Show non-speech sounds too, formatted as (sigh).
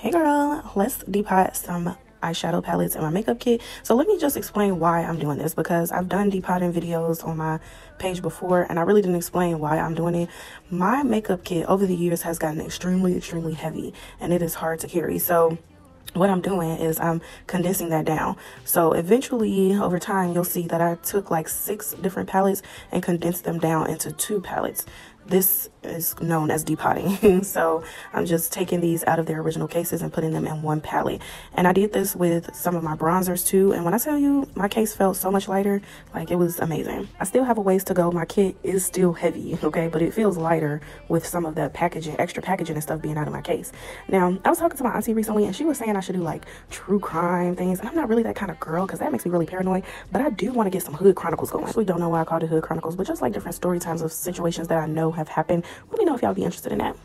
Hey girl, let's depot some eyeshadow palettes in my makeup kit. So let me just explain why I'm doing this because I've done depotting videos on my page before and I really didn't explain why I'm doing it. My makeup kit over the years has gotten extremely, extremely heavy and it is hard to carry. So what I'm doing is I'm condensing that down. So eventually over time, you'll see that I took like six different palettes and condensed them down into two palettes this is known as depotting. (laughs) so I'm just taking these out of their original cases and putting them in one palette. And I did this with some of my bronzers too. And when I tell you my case felt so much lighter, like it was amazing. I still have a ways to go. My kit is still heavy, (laughs) okay? But it feels lighter with some of the packaging, extra packaging and stuff being out of my case. Now, I was talking to my auntie recently and she was saying I should do like true crime things. And I'm not really that kind of girl because that makes me really paranoid. But I do want to get some Hood Chronicles going. I actually don't know why I called it Hood Chronicles, but just like different story times of situations that I know have happened. Let me know if y'all be interested in that.